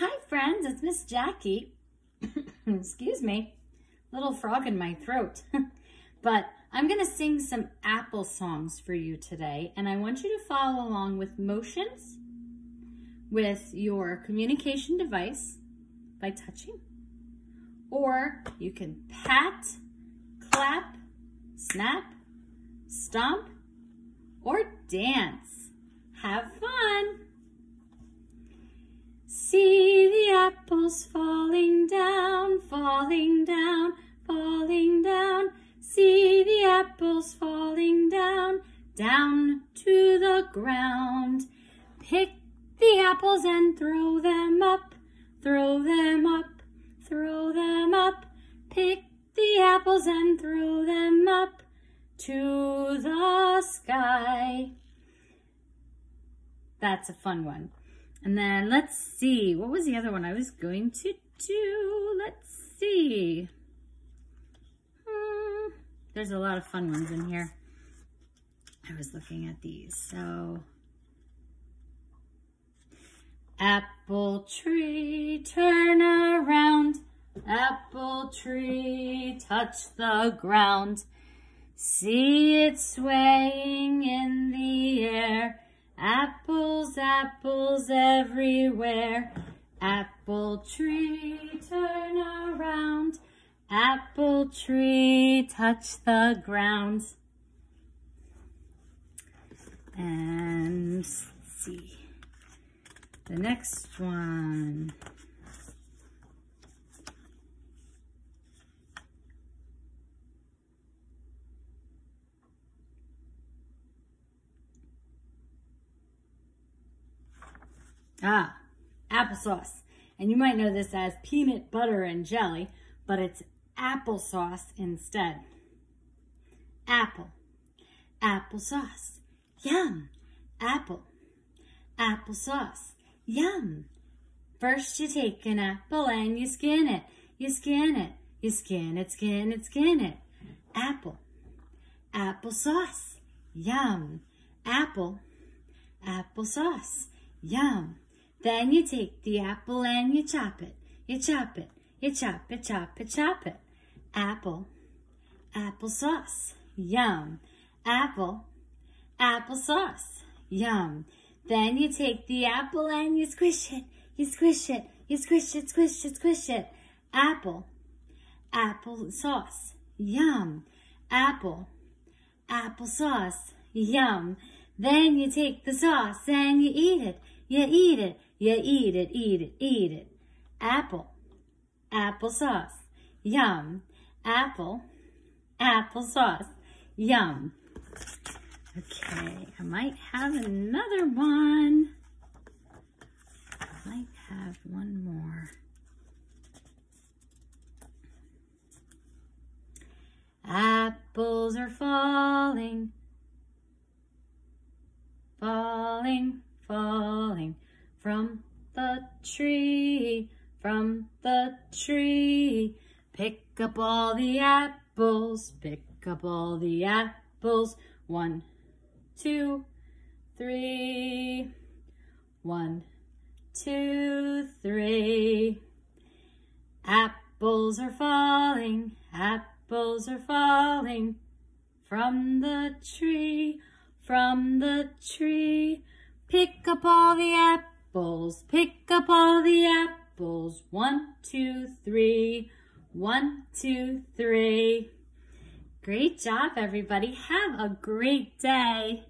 Hi friends, it's Miss Jackie. Excuse me, little frog in my throat. but I'm gonna sing some apple songs for you today and I want you to follow along with motions with your communication device by touching. Or you can pat, clap, snap, stomp, or dance. Have fun! Falling down, falling down, falling down. See the apples falling down, down to the ground. Pick the apples and throw them up, throw them up, throw them up. Pick the apples and throw them up to the sky. That's a fun one. And then let's see, what was the other one I was going to do? Let's see. Hmm, there's a lot of fun ones in here. I was looking at these, so. Apple tree, turn around. Apple tree, touch the ground. See it swaying in the air. Apples, apples everywhere. Apple tree, turn around. Apple tree, touch the ground. And see. The next one. Ah, applesauce. And you might know this as peanut butter and jelly, but it's applesauce instead. Apple, applesauce, yum, apple, applesauce, yum. First you take an apple and you skin it, you skin it, you skin it, skin it, skin it. Apple, applesauce, yum, apple, applesauce, yum. Then you take the apple and you chop it. You chop it. You chop it, chop it, chop it. Apple. Applesauce. Yum. Apple. Applesauce. Yum. Then you take the apple and you squish it. You squish it. You squish it, squish it, squish it. Apple. Applesauce. Yum. Apple. Applesauce. Yum. Then you take the sauce and you eat it. You eat it. You eat it, eat it, eat it. Apple, applesauce, yum. Apple, applesauce, yum. Okay, I might have another one. I might have one more. Apples are falling, falling, falling from the tree, from the tree. Pick up all the apples, pick up all the apples. One, two, three. One, two, three. Apples are falling, apples are falling from the tree, from the tree. Pick up all the apples, pick up all the apples. One, two, three. One, two, three. Great job, everybody. Have a great day.